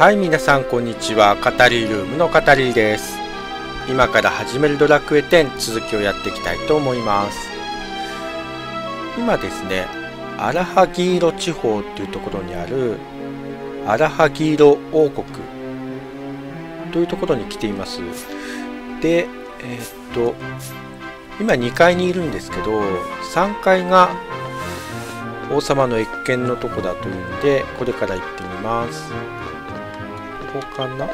はい皆さんこんにちは。語りルームの語りです。今から始めるドラクエ10続きをやっていきたいと思います。今ですねアラハギーロ地方っていうところにあるアラハギーロ王国というところに来ています。でえー、っと今2階にいるんですけど3階が王様の謁見のとこだというんでこれから行ってみます。ここかな。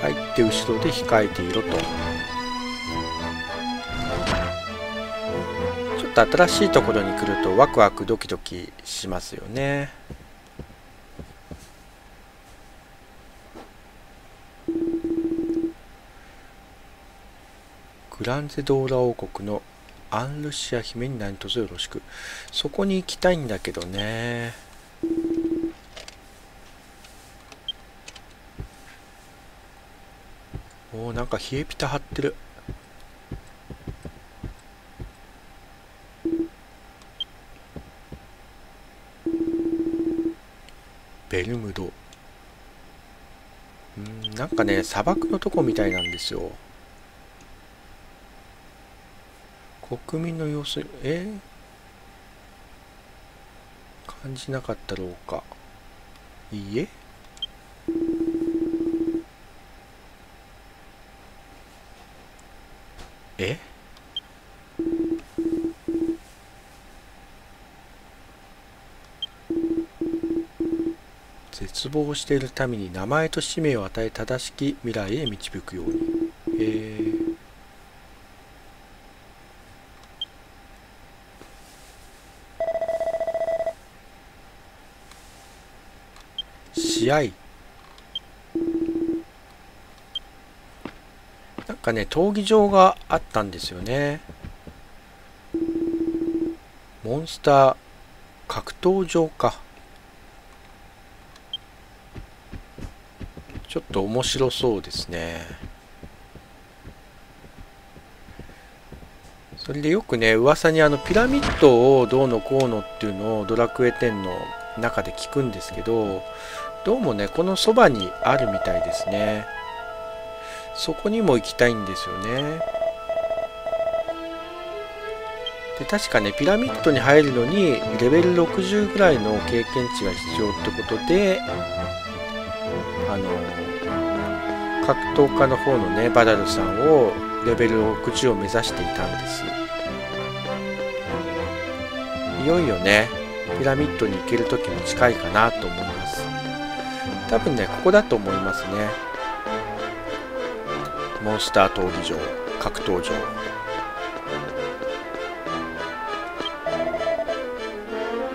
入って後ろで控えていろと。ちょっと新しいところに来るとワクワクドキドキしますよね。グランゼドーラ王国のアンルシア姫に何卒よろしく。そこに行きたいんだけどね。おおなんか冷えピタ張ってる。ベルムド。うんなんかね砂漠のとこみたいなんですよ。国民の様子え？感じなかったろうか。いいえ。え？絶望しているために名前と使命を与え正しき未来へ導くように。えー。試合なんかね闘技場があったんですよね。モンスター格闘場か。ちょっと面白そうですね。それでよくね噂にあのピラミッドをどうのこうのっていうのをドラクエ10の中で聞くんですけどどうもねこのそばにあるみたいですね。そこにも行きたいんですよね。で確かねピラミッドに入るのにレベル60ぐらいの経験値が必要ってことであの格闘家の方のねバダルさんをレベル60を目指していたんです。いよいよねピラミッドに行ける時も近いかなと思います。多分ねここだと思いますね。モンスター闘技場格闘場。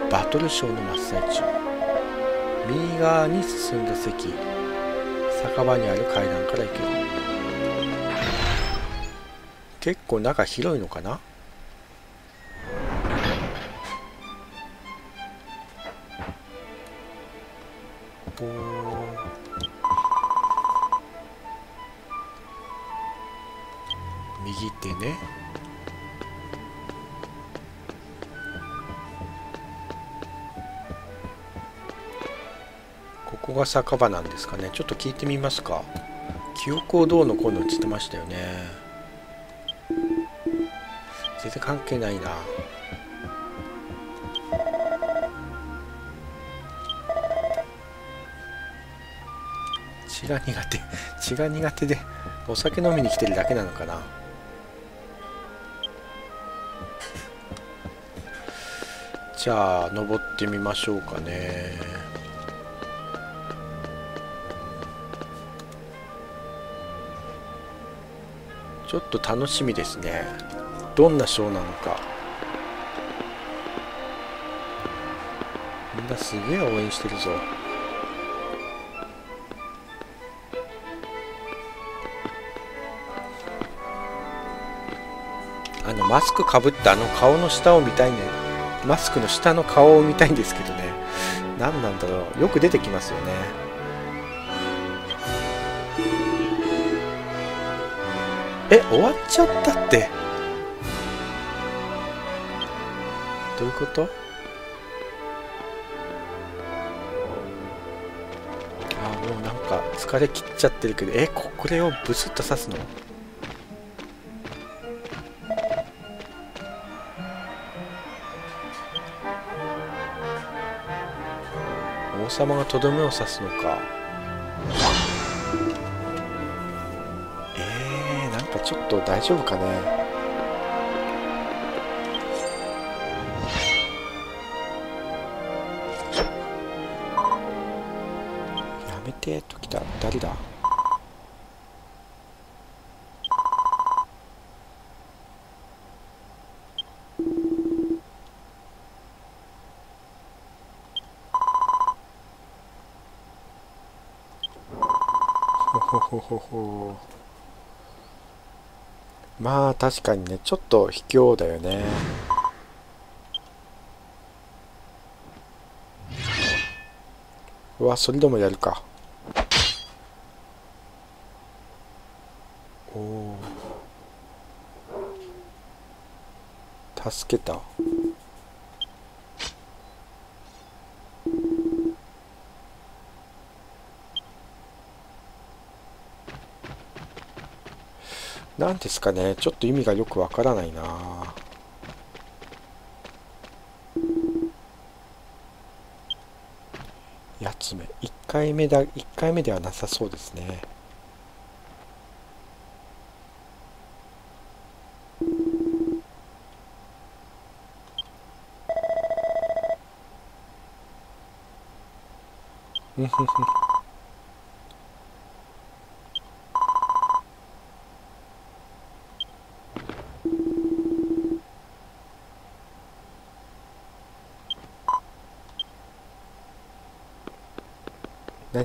バトルショーの真っ最中。右側に進んだ席。酒場にある階段から行ける。結構中広いのかな？ここが酒場なんですかね。ちょっと聞いてみますか。記憶をどうのこうのって言ってましたよね。全然関係ないな。血が苦手。血が苦手でお酒飲みに来てるだけなのかな。じゃあ登ってみましょうかね。ちょっと楽しみですね。どんなショーなのか。みんなすげえ応援してるぞ。あのマスクかぶったあの顔の下を見たいね。マスクの下の顔を見たいんですけどね。何なんだろう。よく出てきますよね。え終わっちゃったって。どういうこと？あもうなんか疲れ切っちゃってるけど。えここれをブスッと刺すの？王様がとどめを刺すのか。と大丈夫かね？やめてときた誰だ。ほほほほほ。まあ確かにねちょっと卑怯だよね。うわそれでもやるか。おお助けた。何ですかね。ちょっと意味がよくわからないな。やつめ1回目だ1回目ではなさそうですね。ふふふ。な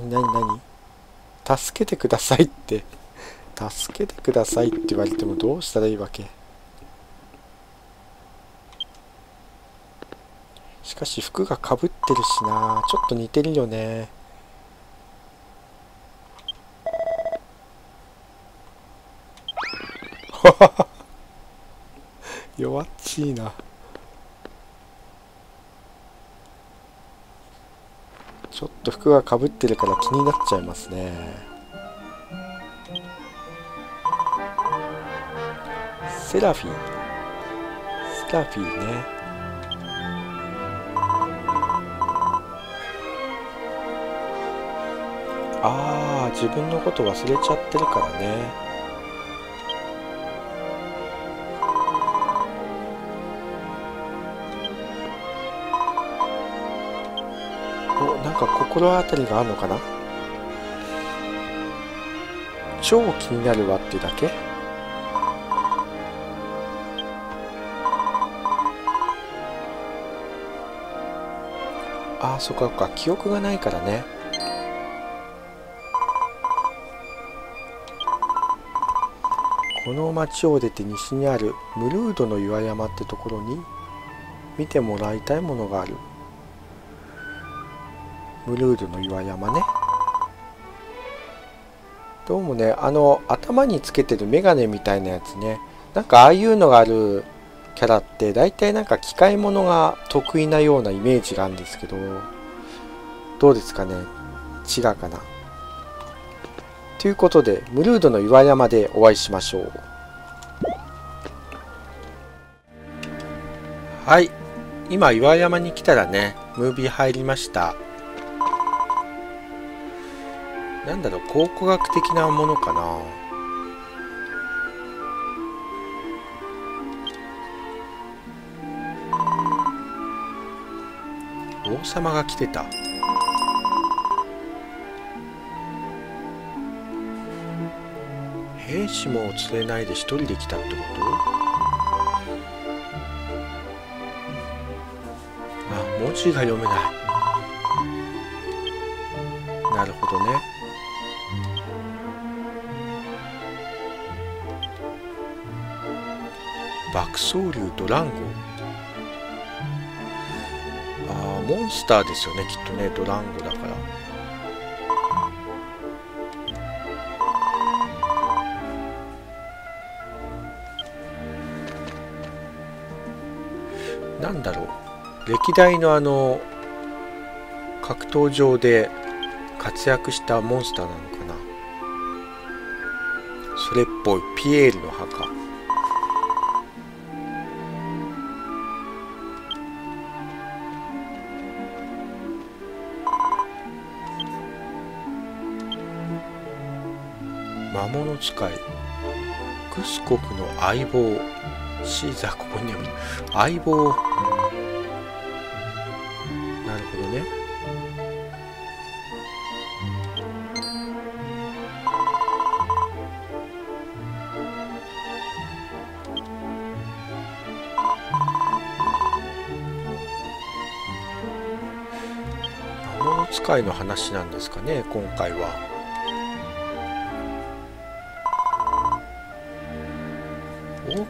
になになに助けてくださいって。助けてくださいって言われてもどうしたらいいわけ？しかし服がかぶってるしな。ちょっと似てるよね。弱っちいな。ちょっと服がかぶってるから気になっちゃいますね。セラフィーセラフィーね。ああ自分のこと忘れちゃってるからね。心当たりがあるのかな？超気になるわってだけ？ああそっかそっか。記憶がないからね。この町を出て西にあるムルードの岩山ってところに見てもらいたいものがある。ムルードの岩山ね。どうもねあの頭につけてるメガネみたいなやつね。なんかああいうのがあるキャラって大体なんか機械物が得意なようなイメージがあるんですけどどうですかね？違うかな？ということでムルードの岩山でお会いしましょう。はい。今岩山に来たらねムービー入りました。なんだろう考古学的なものかな。王様が来てた。兵士も連れないで一人で来たってこと？あ文字が読めない。なるほどね。爆走竜ドランゴ？ああモンスターですよねきっとねドランゴだから。なんだろう？歴代のあの格闘場で活躍したモンスターなのかな？それっぽい。ピエールの墓。使い。クス国の相棒。シーザーここには相棒。なるほどね。魔物使いの話なんですかね今回は。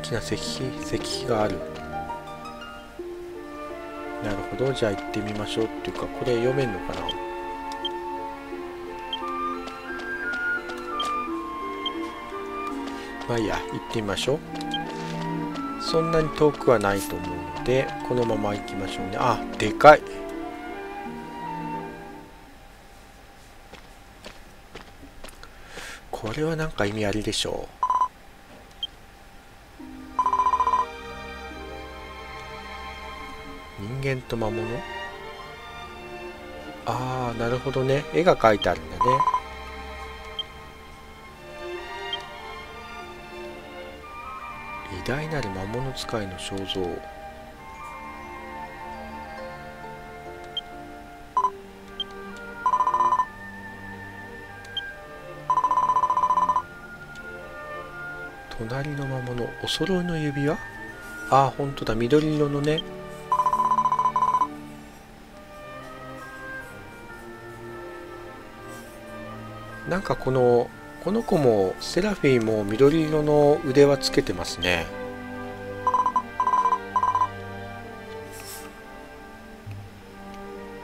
きな石碑石碑がある。なるほど。じゃあ行ってみましょうっていうかこれ読めんのかな？まあいいや行ってみましょう。そんなに遠くはないと思うのでこのまま行きましょうね。あでかい。これはなんか意味ありでしょう。間と魔物？ああなるほどね。絵が描いてあるんだね。偉大なる魔物使いの肖像。隣の魔物お揃いの指輪？ああ本当だ。緑色のね。なんかこのこの子もセラフィーも緑色の腕はつけてますね。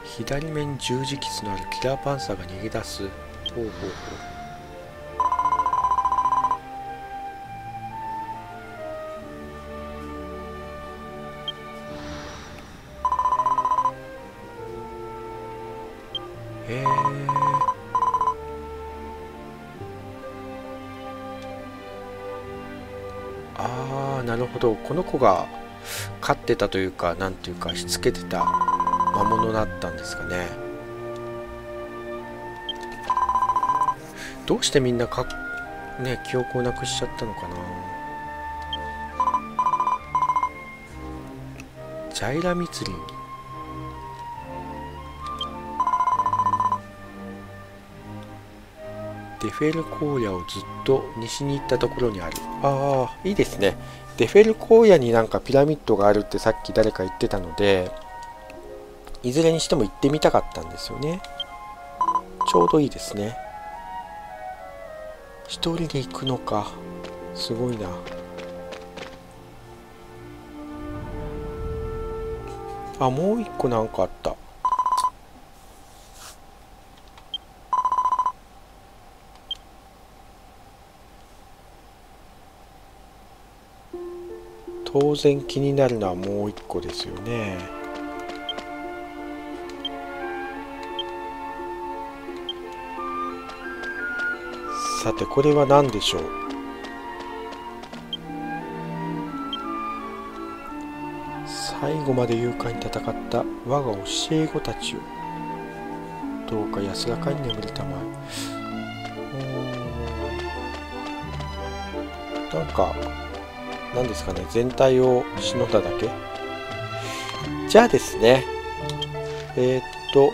左面十字傷のあるキラーパンサーが逃げ出す。ほうほうほう。この子が飼ってたというか何ていうかしつけてた魔物だったんですかね。どうしてみんなかね記憶をなくしちゃったのかな。ジャイラミツリンデフェル荒野をずっと西に行ったところにある。ああいいですね。デフェル荒野になんかピラミッドがあるってさっき誰か言ってたのでいずれにしても行ってみたかったんですよね。ちょうどいいですね。一人で行くのか。すごいな。あもう一個なんかあった。当然気になるのはもう一個ですよね。さてこれは何でしょう？最後まで勇敢に戦った我が教え子たちをどうか安らかに眠りたまえ。なんか何ですかね全体をしのだだけ？じゃあですねえー、っと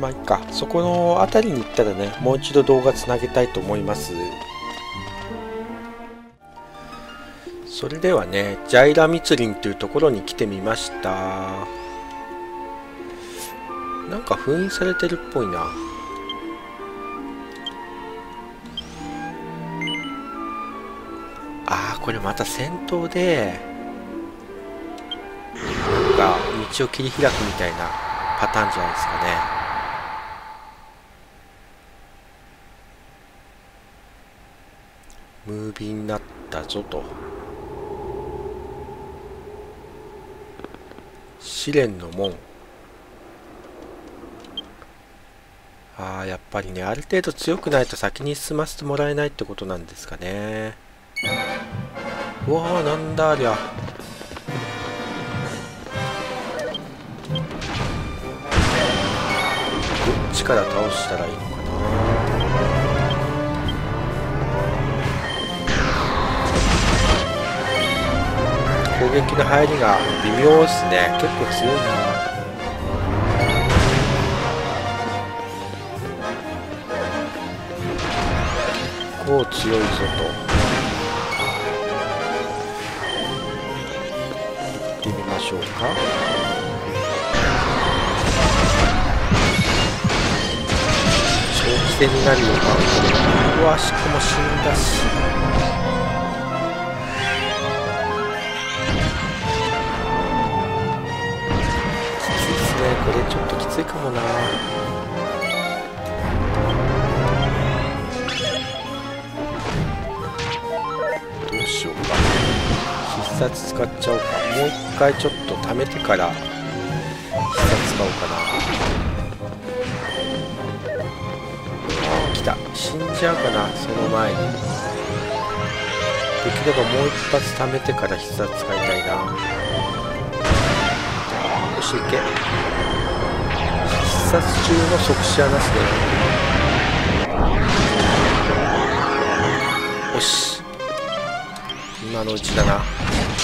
まあいっか。そこの辺りに行ったらねもう一度動画つなげたいと思います。それではねジャイラ密林というところに来てみました。なんか封印されてるっぽいな。これまた戦闘でなんか道を切り開くみたいなパターンじゃないですかね。ムービーになったぞと。試練の門。ああやっぱりねある程度強くないと先に進ませてもらえないってことなんですかね。うわあなんだありゃ。どっちから倒したらいいのかな。攻撃の入りが微妙ですね。結構強いな。構強いぞと。しょうか？戦になるのかこれうわしかも死んだし。きついですね。これちょっときついかもな。必殺使っちゃおうか。もう一回ちょっと貯めてから必殺使おうかな。あ来た。死んじゃうかなその前に。できればもう一発貯めてから必殺使いたいな。よしいけ。必殺中の即死はなしで。よし。今のうちだな。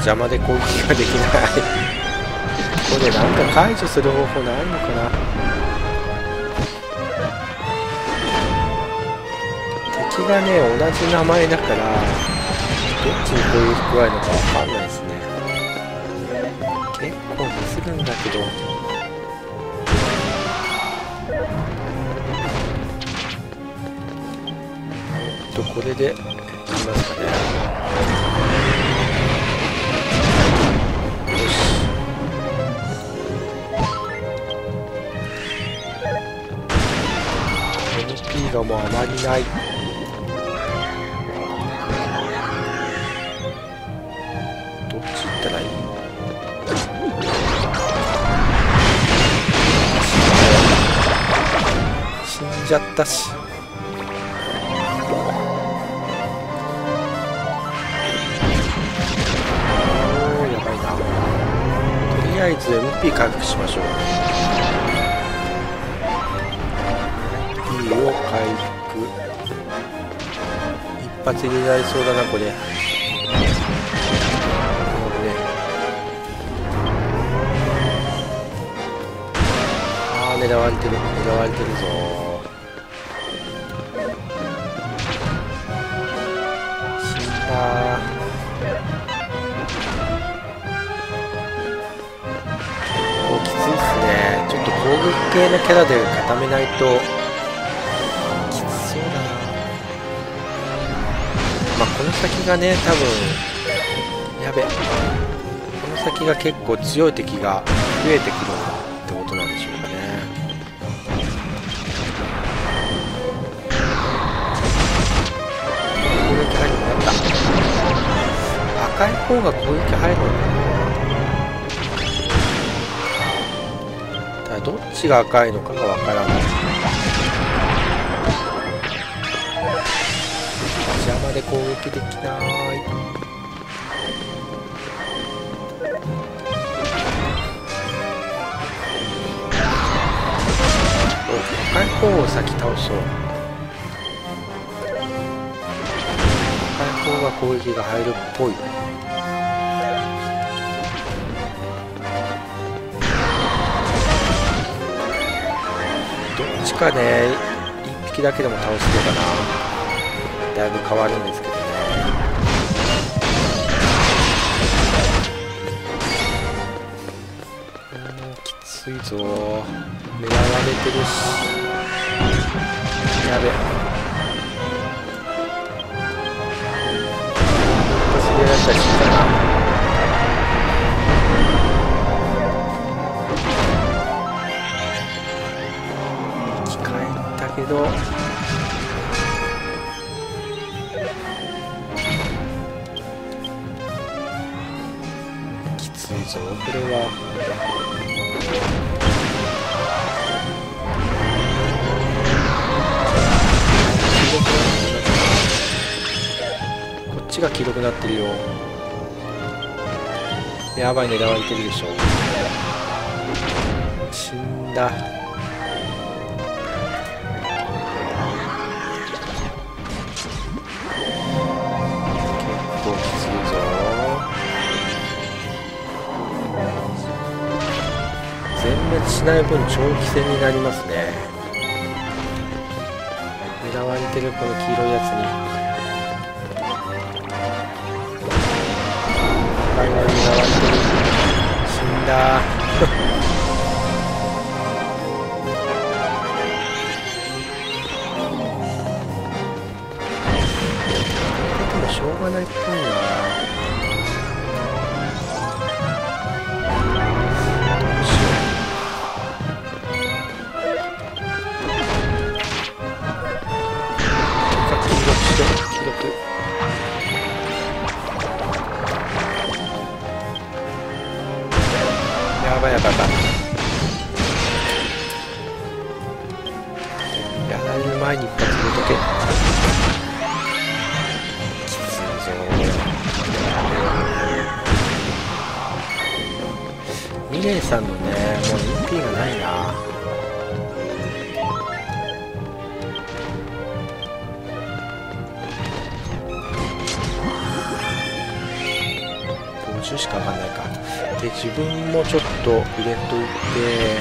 邪魔で攻撃ができない。ここでなんか解除する方法ないのかな。敵がね同じ名前だからどっちに攻撃加えるのかわかんないですね。結構ミスるんだけど。とこれでいきますかね。MP がもうあまりない。どっち行ったらいい？死んじゃったし。おーやばいな。とりあえず MP 回復しましょう。回復一発入れられそうだなこれああ狙われてる。狙われてるぞ。死んだきついっすね。ちょっと攻撃系のキャラで固めないと。まあ、この先がね多分やべ。この先が結構強い敵が増えてくるんだってことなんでしょうかね。攻撃入るようになった。赤い方が攻撃入るのだだどっちが赤いのかがわからない。攻撃できない。赤い方を先倒そう。赤い方が攻撃が入るっぽい。どっちかね匹だけでも倒してかな。だいぶ変わるんですけどね。きついぞ。狙われてるし。やべ。すげられたりしたな。生き返ったけどぞこれは。こっ。ちが黄色くなってるよ。やばい狙われてるでしょ。死んだ。しない分長期戦になりますね。狙われてるこの黄色いやつに。疑われてる。死んだ。でもしょうがないっぽいなやばいやばいやばい。やられる前に一発入れとけ。きついぞミレイさんのねもう EP がないな。50しか上がんないか。で自分もちょっと入れといて。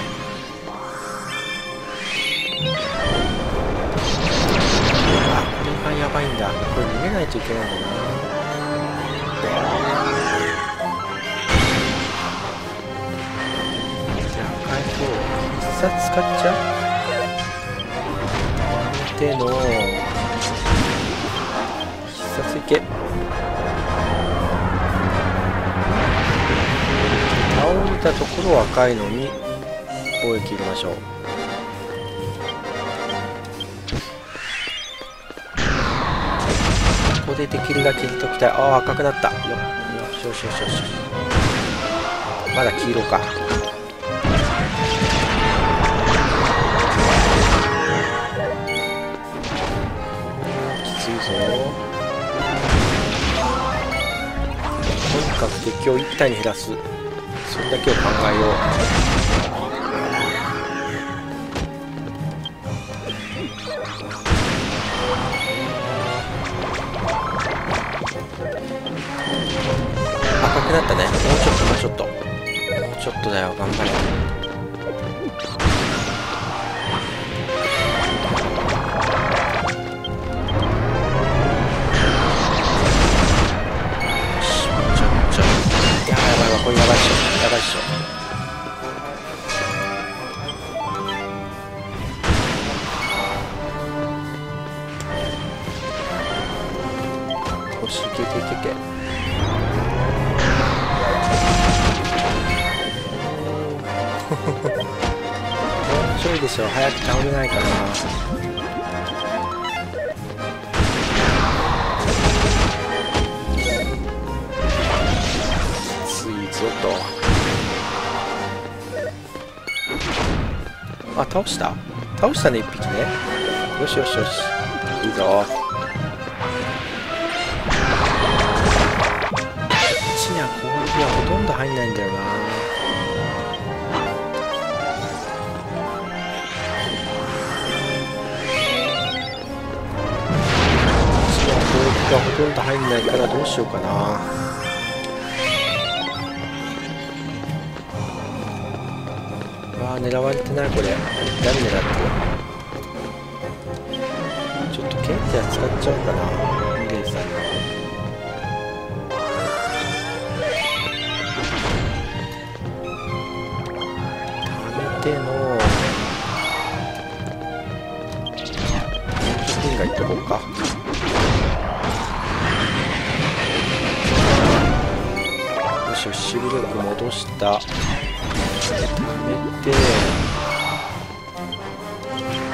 あこれがやばいんだ。これ逃げないといけないんだな。じゃあ回復必殺使っちゃう？手の必殺いけ。たところを赤いのに貿易入れましょう。ここでできるだけ入れときたい。ああ赤くなった。よよしよしよしよし。まだ黄色か。きついぞ。とにかく敵を1体に減らす。だけを考えよう。赤くなったね。もうちょっともうちょっと。もうちょっとだよ。頑張れこれ。倒した？倒したね1匹ね。よしよしよし。いいぞ。地には攻撃はほとんど入んないんだよな。地には攻撃がほとんど入んないからどうしようかな。狙われてないこれ。誰狙ってる？ケンティア使っちゃおうかなミレイさんの貯めての。フィンガーいっとこうか。よしよし守備力戻した。て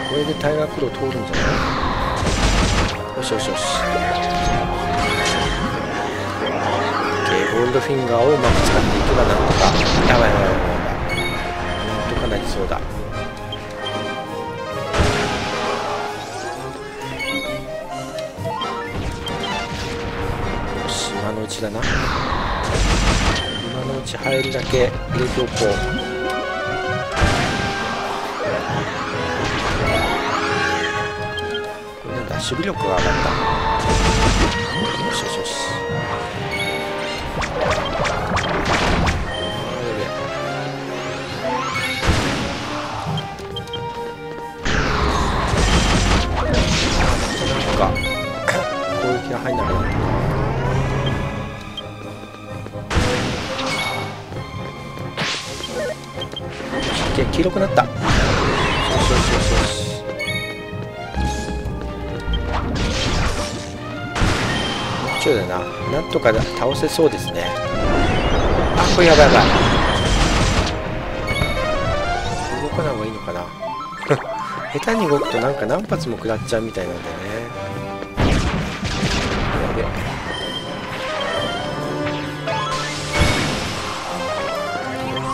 これでタイガークロ通るんじゃない？よしよしよし。OK ゴールドフィンガーをうまく使っていけばなんとか。やばいやばいやばいやばい。なんとかなりそうだ。よし今のうちだな。今のうち入るだけ入れておこう。守備力が上がった。よしよしよし。なんか攻撃が入んなくなったな黄色くなった。ちょいだな。なんとか倒せそうですね。あこれやばいやばい。動かない方がいいのかな。下手に動くとなんか何発も食らっちゃうみたいなんだよね。やべ。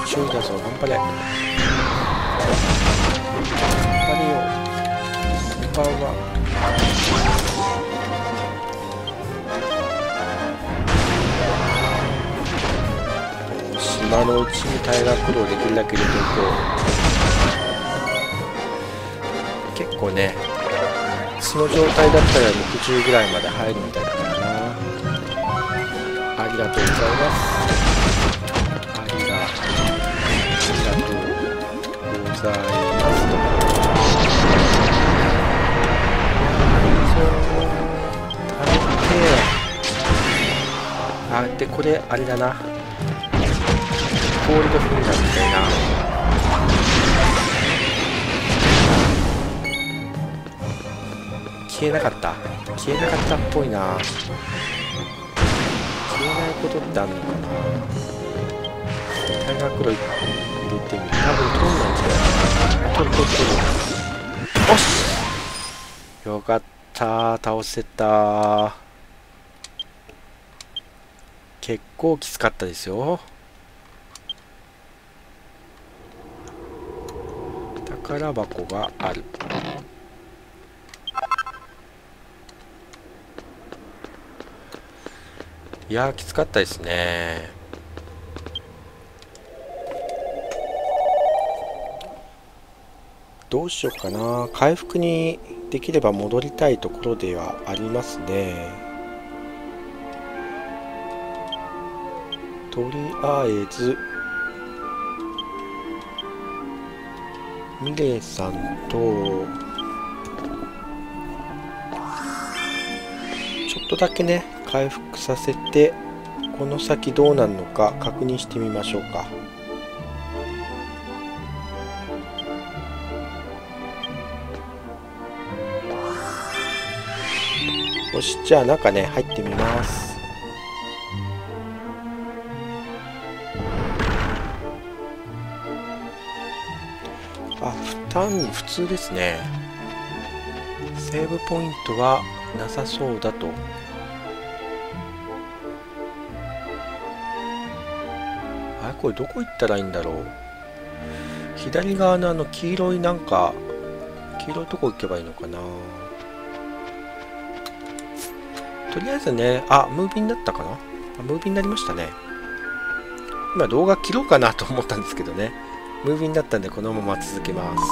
ちょいだぞ頑張れ。頑張れよ。こんばんは。島のうちにタイガークローできるだけ入れておこう。結構ねその状態だったら60ぐらいまで入るみたいだから。なありがとうございます。ありがありがとうございます。と食べてあでこれあれだなゴールドフィンガーみたいな。消えなかった。消えなかったっぽいな。消えないことってあんのかな。タイガークロ入れてみる。多分通んないんじゃない通る通る通るおし。よかった。倒せた。結構きつかったですよ。宝箱がある。いやーきつかったですね。どうしようかな。回復にできれば戻りたいところではありますね。とりあえずミレイさんとちょっとだけね回復させてこの先どうなるのか確認してみましょうか。よしじゃあ中ね入ってみます。単に普通ですね。セーブポイントはなさそうだと。あれ？これどこ行ったらいいんだろう？左側のあの黄色いなんか黄色いとこ行けばいいのかな？とりあえずねあムービーになったかな？ムービーになりましたね。今動画切ろうかなと思ったんですけどね。ムービーになったんでこのまま続けます。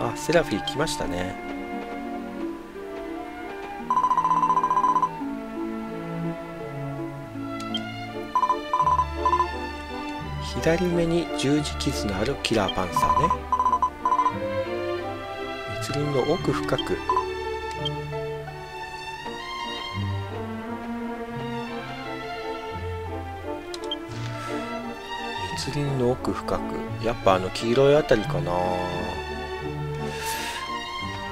あセラフィー来ましたね。左目に十字傷のあるキラーパンサーね。密林の奥深く。密林の奥深く。やっぱあの黄色いあたりかな。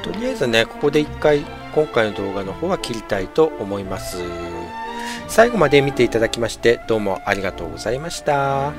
とりあえずねここで一回今回の動画の方は切りたいと思います。最後まで見ていただきましてどうもありがとうございました。